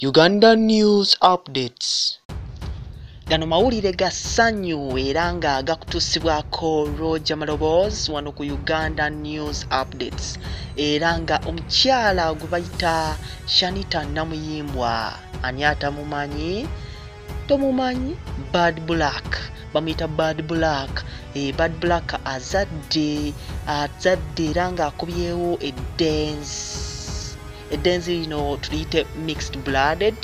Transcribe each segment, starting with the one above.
Uganda News Updates. Gano mawulire ga ssanyu era nga gakutuusibwako Roger Malobozi wano ku Uganda News Updates era nga omukyala gwe bayita Shanita Namuyimbwa. Ani atamumanyi? Tomumanyi? Bad Black. Bamuyita Bad Black. E, Bad Black azadde azadde era ng'akubyewo eddensi eddenzi lino tuliyite mixed blooded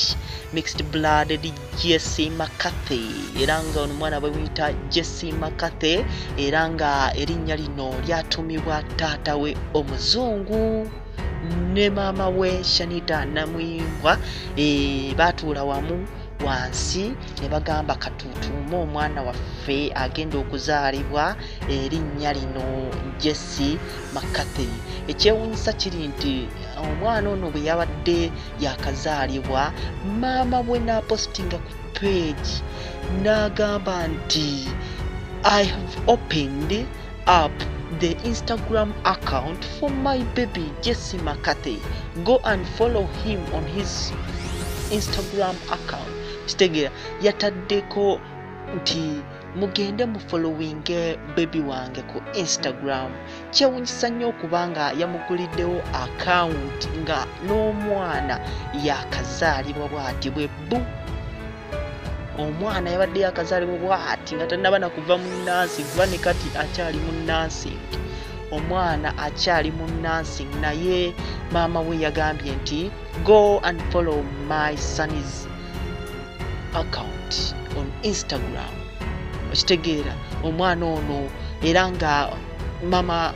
mixed blooded jesse mccarthy. Era nga ono omwana bwemuyita jesse mccarthy era nga erinnya lino lyatumibwa taata we omuzungu ne maama we shanita namuyimbwa e, batuula wamu wansi ne bagamba katutuume omwana waffe agenda okuzaalibwa erinnya lino jesse mccarthy. Ekyewuunyisa kiri nti omwana ono bwe yabadde yakazaalibwa maama bwe n'apositinga ku page n'agamba nti i have opened up the instagram account for my baby jesse mccarthy. Go and follow him on his instagram account kitegeera yataddeko nti mugende mu followinge bebi wange ku instagram. Kyewunyisa nnyo okubanga yamuguliddewo akawunti nga n'omwana yakazaalibwa bw'ati bwe bbu. Omwana yabadde yakazaalibwa bw'ati nga tannaba nakuva mu nansing kuba ne kati akyali mu nansing omwana akyali mu nansing naye maama we yagambye nti go and follow my son's account on instagram. Okitegeera omwana ono era nga mama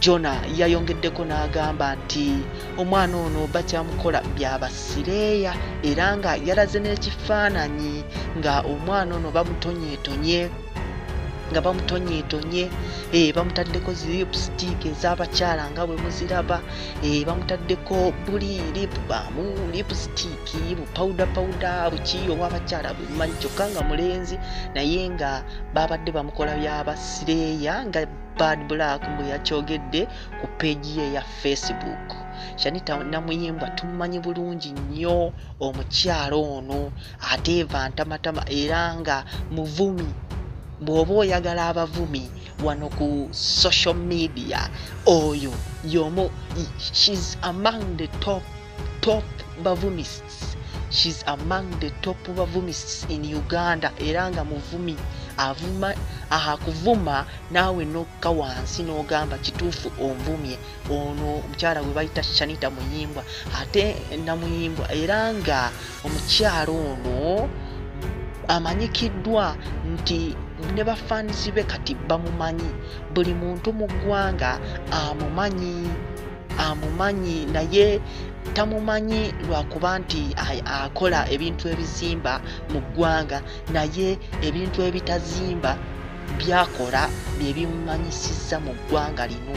jona yayongeddeko n'agamba nti omwana ono bakyamukola byabasireeya era nga yalaze n'ekifaananyi nga omwana ono bamutonyeetonye nga bamutonyeetonye e, bamutaddeko zilipstick ez'abakyala nga bwe muziraba e, bamutaddeko buli lipbamu lipstick bupawuda pawuda buki obwabakyala bwemumanyi kyokka nga mulenzi naye nga babadde bamukola byabasireeya nga bad black bwe yakyogedde ku peegi ye ya facebook. Shanita namuyimbwa tumumanyi bulungi nnyo omukyalo ono ateeva ntamatama era nga muvumi bw'oba oyagala abavumi wano ku social media oyo yomu shes among the top top bavumists shes among the top bavumists in uganda era nga muvumi avuma akuvuma naawe nokka wansi n'ogamba kituufu onvumye. Ono omukyala gwe bayita shanita muyimbwa ate namuyimbwa era nga omukyalo ono amanyikiddwa nti ne bafaanizi be kati bamumanyi. Buli muntu mu ggwanga amumanyi amumanyi naye tamumanyi lwakuba nti akola ebintu ebizimba mu ggwanga naye ebintu ebitazimba byakola bye bimumanyisizza mu ggwanga lino.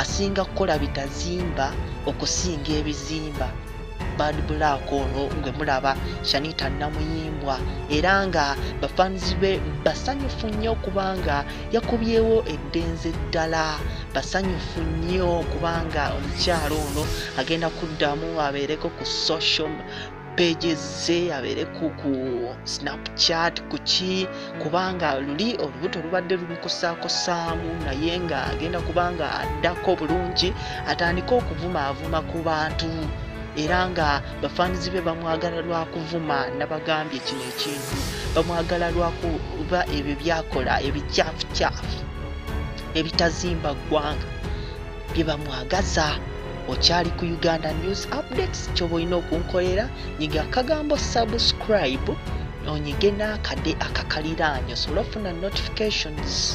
Asinga kukola bitazimba okusinga ebizimba bad black ono gwe mulaba shanita namuyimbwa. Era nga bafaanizi be basanyufu nnyo kubanga yakubyewo eddenze ddala. Basanyufu nnyo kubanga omukyalo ono agenda kuddamu abeereko ku social pages ze abeere ku ku snapchat ku ki? Kubanga luli olubuto lubadde lumukosaakosaamu naye nga agenda kubanga addako bulungi atandike okuvumaavuma ku bantu era nga bafaanizi be bamwagala lwakuvuma nabagambye kino ekintu. Bamwagala lwakuba ebyo byakola ebicyafucyafu ebitazimba ggwanga. Bye bamwagaza okyali ku uganda news updates kyoba olina okunkolera nyiga akagambo subscribe onyige n'akade akakaliraanyo osobole ofuna notifications